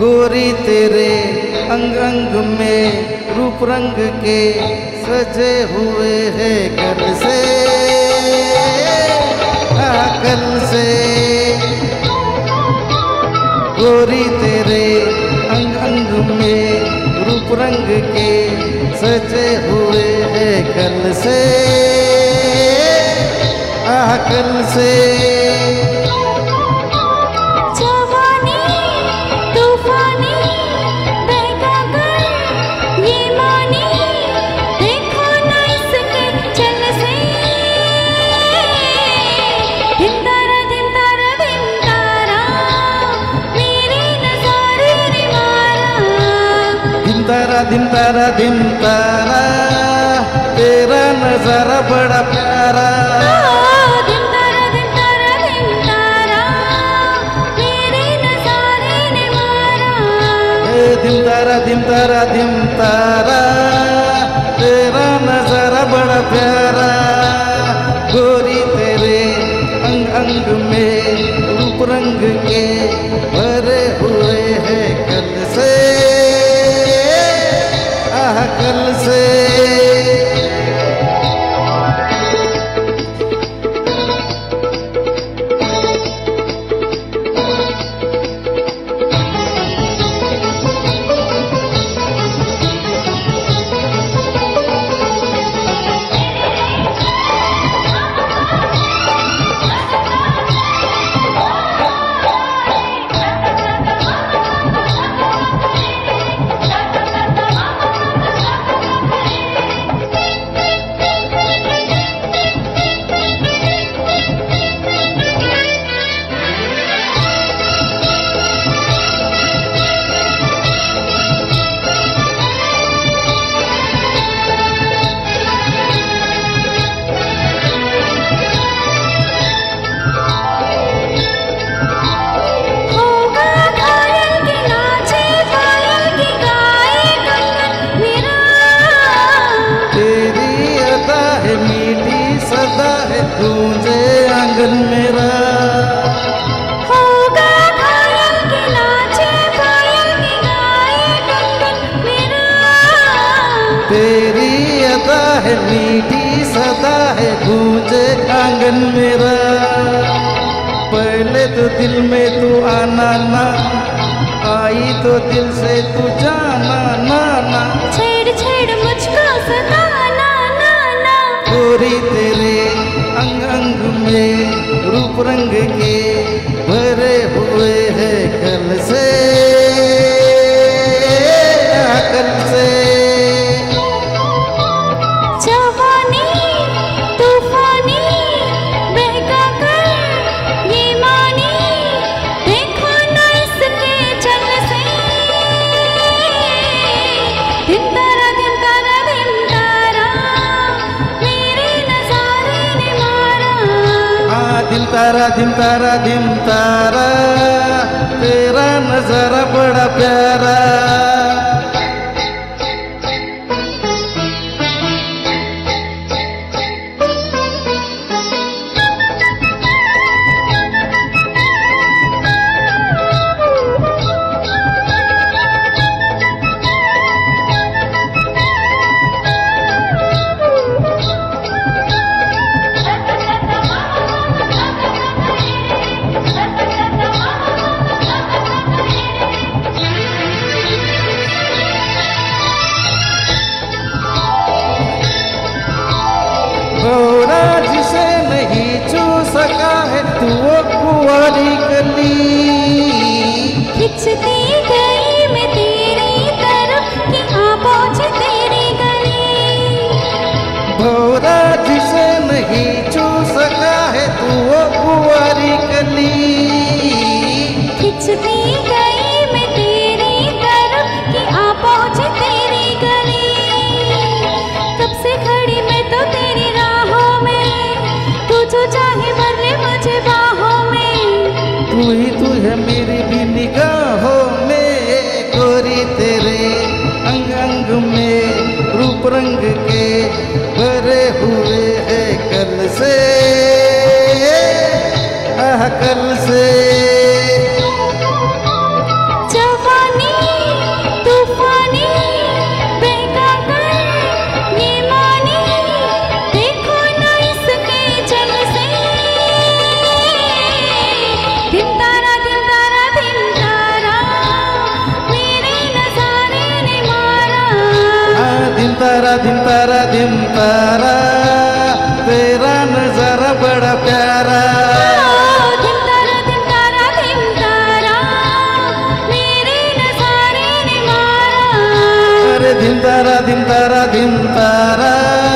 गोरी तेरे अंग अंग में रूप रंग के सजे हुए हैं कल से। हाँ, कल से। गोरी तेरे अंग अंग में रूप रंग के सजे हुए हैं कल से। आह कल से। दिन तारा दिन तारा तेरा नज़ारा बड़ा प्यारा। दिन तारा दिन तारा दिन तारा तेरा नज़ारा बड़ा प्यारा। अदा है मीठी सदा है गूंजे आँगन मेरा। पहले तो दिल में तू आना ना। आई तो दिल से तू जाना ना ना। छेड़ छेड़ मुझको सताना ना ना ना। गोरी तेरे अंग अंग में रूप रंग के भरे हुए है कल तारा दिल तारा दिल तारा तेरा नजारा बड़ा प्यारा. खिंचती गई मैं तेरी तरफ़ कि आ पहुँचे तेरी गली। भोरा जिसे नहीं कल से। तारा दिन तारा दिन तारा तेरा नज़ारा बड़ा प्यारा। नजारे ने मारा अरे धिम